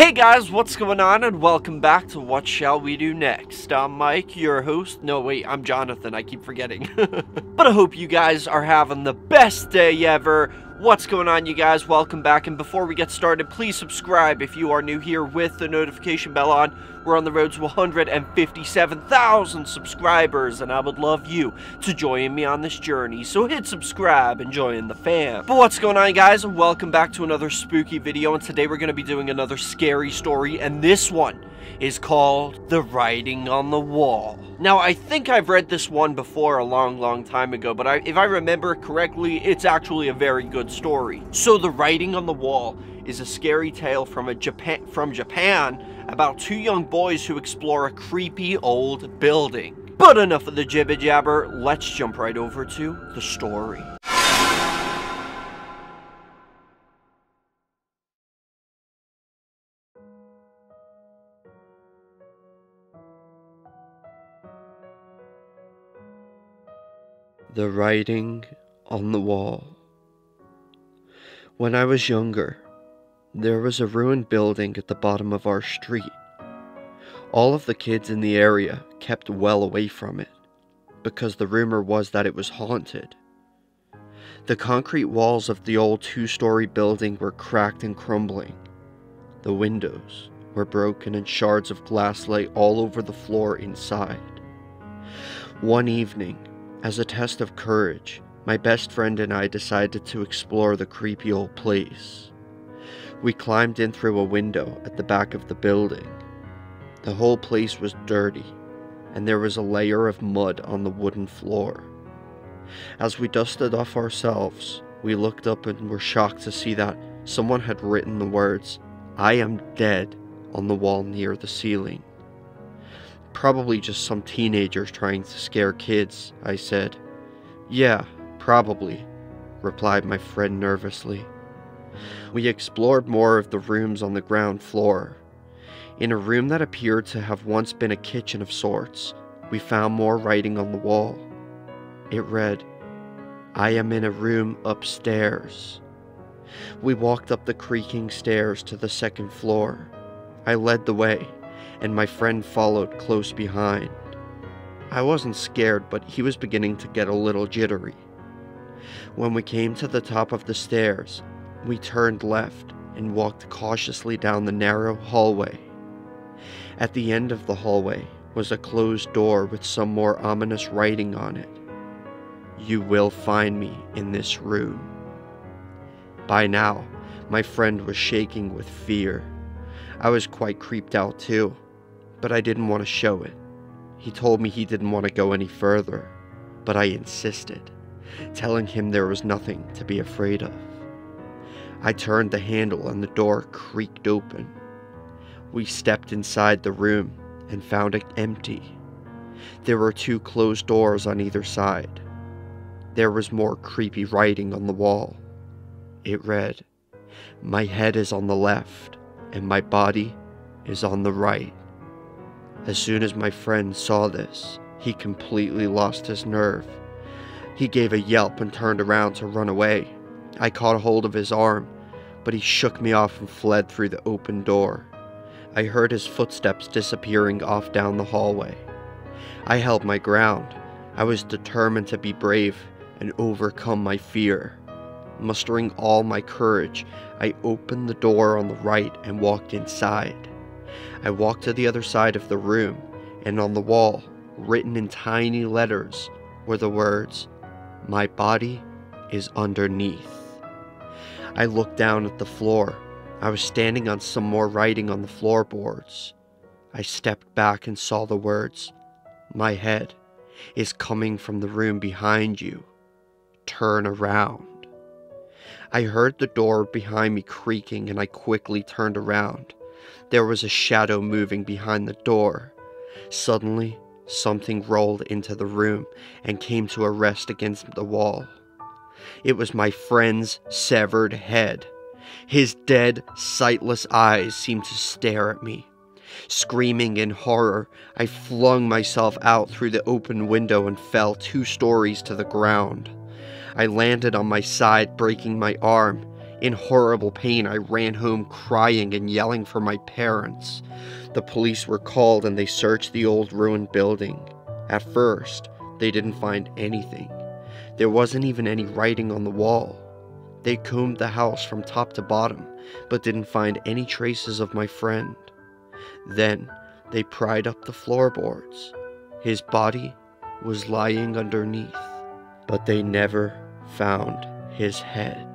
Hey guys, what's going on and welcome back to What Shall We Do Next. I'm Mike, your host. No, wait, I'm Jonathan, I keep forgetting. but I hope you guys are having the best day ever. What's going on, you guys? Welcome back. And before we get started, please subscribe if you are new here with the notification bell on. We're on the road to 157,000 subscribers, and I would love you to join me on this journey. So hit subscribe and join the fam. But what's going on, guys? Welcome back to another spooky video, and today we're going to be doing another scary story, and this one is called The Writing on the Wall. Now, I think I've read this one before a long, long time ago, but I, if I remember correctly, it's actually a very good story. So, The Writing on the Wall is a scary tale from a Japan from Japan about two young boys who explore a creepy old building. But enough of the jibber jabber, let's jump right over to the story. The writing on the wall. When I was younger, there was a ruined building at the bottom of our street. All of the kids in the area kept well away from it, because the rumor was that it was haunted. The concrete walls of the old two story building were cracked and crumbling. The windows were broken and shards of glass lay all over the floor inside. One evening, as a test of courage, my best friend and I decided to explore the creepy old place. We climbed in through a window at the back of the building. The whole place was dirty, and there was a layer of mud on the wooden floor. As we dusted off ourselves, we looked up and were shocked to see that someone had written the words, I am dead, on the wall near the ceiling. Probably just some teenagers trying to scare kids, I said. Yeah, probably, replied my friend nervously. We explored more of the rooms on the ground floor. In a room that appeared to have once been a kitchen of sorts, we found more writing on the wall. It read, I am in a room upstairs. We walked up the creaking stairs to the second floor. I led the way and my friend followed close behind. I wasn't scared, but he was beginning to get a little jittery. When we came to the top of the stairs, we turned left and walked cautiously down the narrow hallway. At the end of the hallway was a closed door with some more ominous writing on it. You will find me in this room. By now, my friend was shaking with fear. I was quite creeped out too but I didn't want to show it. He told me he didn't want to go any further, but I insisted, telling him there was nothing to be afraid of. I turned the handle and the door creaked open. We stepped inside the room and found it empty. There were two closed doors on either side. There was more creepy writing on the wall. It read, My head is on the left, and my body is on the right. As soon as my friend saw this, he completely lost his nerve. He gave a yelp and turned around to run away. I caught hold of his arm, but he shook me off and fled through the open door. I heard his footsteps disappearing off down the hallway. I held my ground. I was determined to be brave and overcome my fear. Mustering all my courage, I opened the door on the right and walked inside. I walked to the other side of the room, and on the wall, written in tiny letters, were the words, My body is underneath. I looked down at the floor. I was standing on some more writing on the floorboards. I stepped back and saw the words, My head is coming from the room behind you. Turn around. I heard the door behind me creaking and I quickly turned around. There was a shadow moving behind the door. Suddenly, something rolled into the room and came to a rest against the wall. It was my friend's severed head. His dead, sightless eyes seemed to stare at me. Screaming in horror, I flung myself out through the open window and fell two stories to the ground. I landed on my side, breaking my arm. In horrible pain, I ran home crying and yelling for my parents. The police were called and they searched the old ruined building. At first, they didn't find anything. There wasn't even any writing on the wall. They combed the house from top to bottom, but didn't find any traces of my friend. Then, they pried up the floorboards. His body was lying underneath, but they never found his head.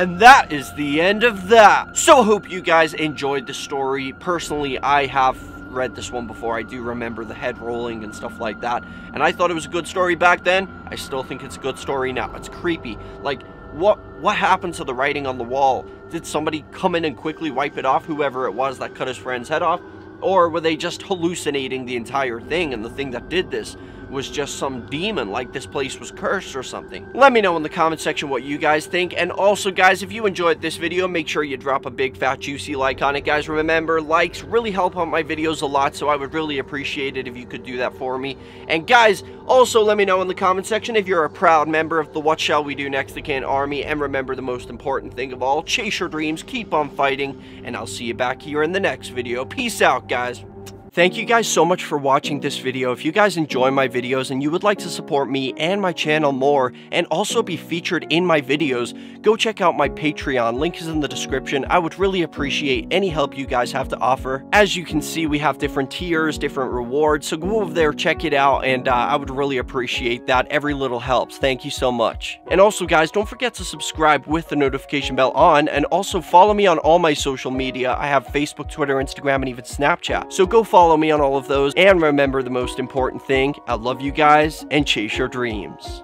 And that is the end of that. So I hope you guys enjoyed the story. Personally, I have read this one before. I do remember the head rolling and stuff like that. And I thought it was a good story back then. I still think it's a good story now. It's creepy. Like, what what happened to the writing on the wall? Did somebody come in and quickly wipe it off, whoever it was that cut his friend's head off? Or were they just hallucinating the entire thing and the thing that did this was just some demon, like this place was cursed or something. Let me know in the comment section what you guys think, and also guys, if you enjoyed this video, make sure you drop a big fat juicy like on it, guys. Remember, likes really help out my videos a lot, so I would really appreciate it if you could do that for me. And guys, also let me know in the comment section if you're a proud member of the What Shall We Do Next Again Army, and remember the most important thing of all, chase your dreams, keep on fighting, and I'll see you back here in the next video. Peace out, guys. Thank you guys so much for watching this video. If you guys enjoy my videos and you would like to support me and my channel more and also be featured in my videos, go check out my Patreon. Link is in the description. I would really appreciate any help you guys have to offer. As you can see, we have different tiers, different rewards, so go over there, check it out, and uh, I would really appreciate that. Every little helps. Thank you so much. And also, guys, don't forget to subscribe with the notification bell on, and also follow me on all my social media. I have Facebook, Twitter, Instagram, and even Snapchat. So go follow follow me on all of those. And remember the most important thing I love you guys and chase your dreams.